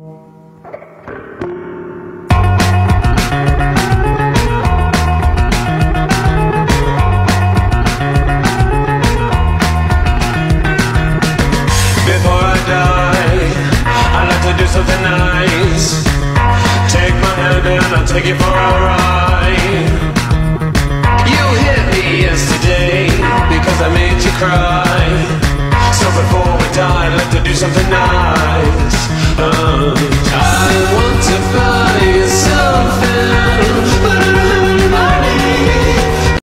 Before I die, I'd like to do something nice. Take my hand and I'll take you for a ride. You hit me yesterday because I made you cry. So before we die, I'd like to do something nice.